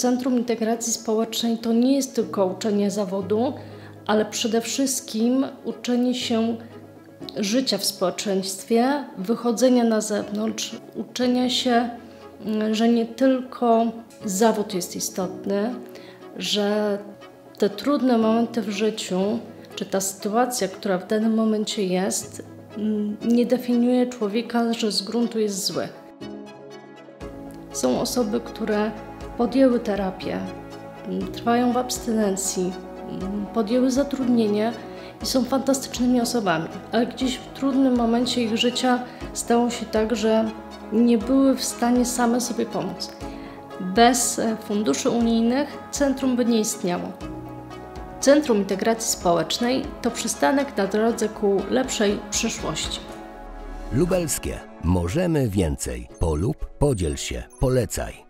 Centrum Integracji Społecznej to nie jest tylko uczenie zawodu, ale przede wszystkim uczenie się życia w społeczeństwie, wychodzenia na zewnątrz, uczenia się, mm, że nie tylko zawód jest istotny, że te trudne momenty w życiu, czy ta sytuacja, która w danym momencie jest, mm, nie definiuje człowieka, że z gruntu jest zły. Są osoby, które podjęły terapię, mm, trwają w abstynencji, mm, podjęły zatrudnienie i są fantastycznymi osobami, ale gdzieś w trudnym momencie ich życia stało się tak, że nie były w stanie same sobie pomóc. Bez e, funduszy unijnych centrum by nie istniało. Centrum Integracji Społecznej to przystanek na drodze ku lepszej przyszłości. Lubelskie. Możemy więcej. Polub, podziel się, polecaj.